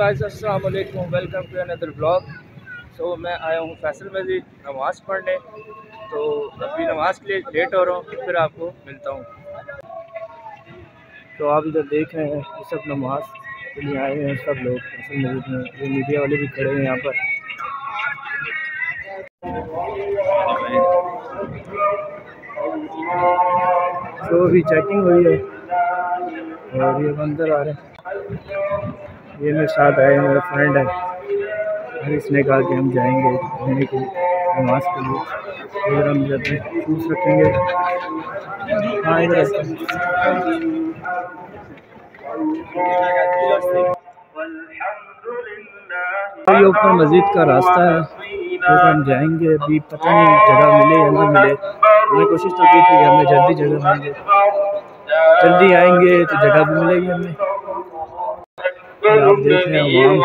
Guys अस्सलाम वालेकुम welcome to another blog so मैं आया हूँ फैसल मस्जिद नमाज़ पढ़ने। तो अभी नमाज़ के लिए लेट हो रहा हूँ, फिर आपको मिलता हूँ। तो आप इधर देख रहे हैं, ये सब नमाज़ के लिए आए हैं सब लोग। फैसल मस्जिद में, ये मीडिया वाले भी खड़े हैं यहाँ पर। तो अभी चेकिंग हुई है और ये अंदर आ रहे हैं। ये मेरे साथ आए मेरा फ्रेंड है। और इसने कहा कि हम जाएँगे घूमने के लिए नमाज़ के लिए। इधर हम जाते हैं शूज़ रखेंगे। हाँ इधर ये ऊपर मस्जिद का रास्ता है। तो हम जाएँगे अभी पता नहीं जगह मिले या ना मिले। हमने कोशिश तो की थी कि हमें जल्दी जगह मिले जल्दी आएँगे तो जगह भी मिलेगी हमें। आप देख रहे हैं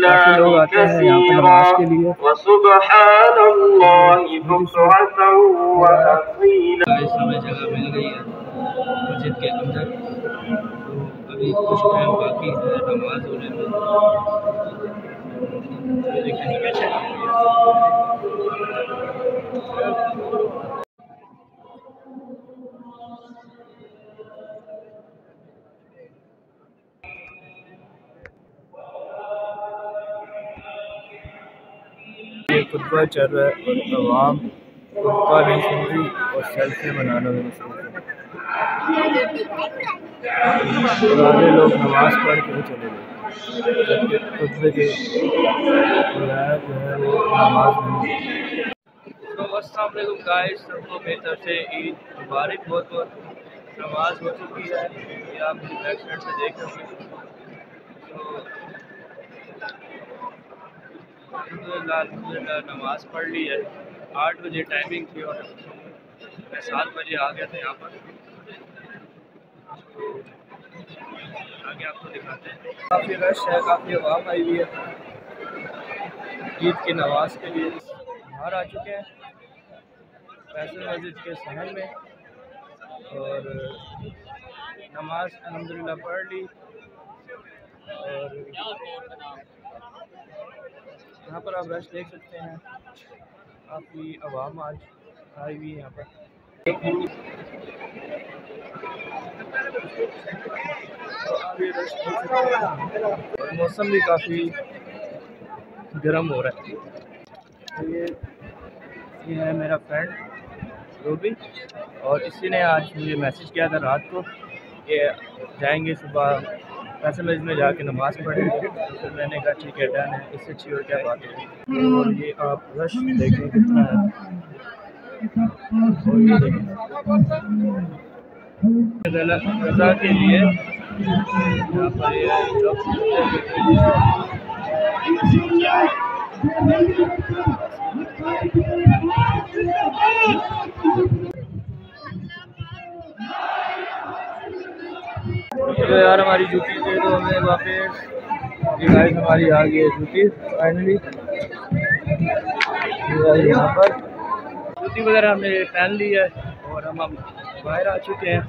काफ़ी लोग आते हैं यहाँ पर नमाज़ के लिए हमें जगह मिल गई है मस्जिद के अंदर तो अभी कुछ टाइम बाकी है नमाज़ होने में ये खुतबा चल रहा है और आवाम खुतबा नहीं सुन रही और सेल्फी बनाना भी रही। पुराने लोग नमाज़ पढ़ के चले गए खुतबे के जो है वो नमाज़ नहीं तो गाइस सबको मेरी तरफ़ से ईद मुबारक बहुत बहुत नमाज़ हो चुकी है। आप बैक साइड से देख रहे हैं। तो अलहमदिल्ला नमाज़ पढ़ ली है। आठ बजे टाइमिंग थी और मैं सात बजे आ गया था यहाँ पर। तो आगे आपको दिखाते हैं। काफ़ी रश है, काफ़ी आवाम आई हुई है। ईद की नमाज़ के लिए बाहर आ चुके हैं। फैसल मस्जिद के सहन में। और नमाज़ अलहमदिल्ला पढ़ ली। और यहाँ पर आप रश देख सकते हैं। आपकी आवाम आज आई हुई है यहाँ पर। मौसम भी काफ़ी गर्म हो रहा है। ये ये है मेरा फ्रेंड रोबी और इसी ने आज मुझे मैसेज किया था रात को कि जाएँगे सुबह पैसे मस्जिद में जाके नमाज़ पढ़ेंगे तो फिर मैंने कहा, ठीक है डन है, इससे अच्छी और क्या बात है और ये आप रश देखें कितना है। रजा के लिए तो यार, हमारी थे तो हमें वापस ये गाइस हमारी आ गई है जूती फाइनली यहाँ पर। जूती वगैरह हमने पहन ली है और हम हम बाहर आ चुके हैं।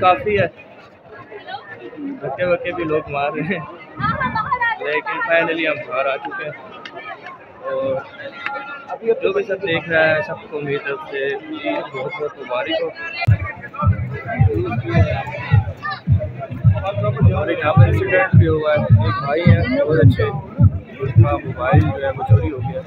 काफ़ी है। धक्के वक्के भी लोग मार रहे हैं। लेकिन फाइनली हम बाहर आ चुके हैं। और अभी जो भी सब देख रहा है, सबको मेरी तरफ़ से बहुत बहुत मुबारक हो। और यहाँ पर इंसिडेंट भी हुआ है, एक भाई है, बहुत अच्छे। उनका मोबाइल जो है वो चोरी हो गया।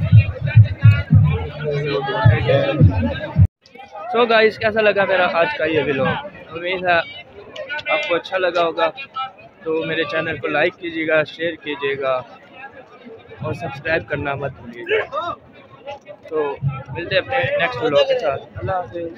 सो गाइस कैसा लगा मेरा आज का ये व्लॉग उम्मीद है आपको अच्छा लगा होगा। तो मेरे चैनल को लाइक कीजिएगा शेयर कीजिएगा और सब्सक्राइब करना मत भूलिएगा। तो मिलते हैं अपने नेक्स्ट व्लॉग के साथ। अल्लाह हाफिज़।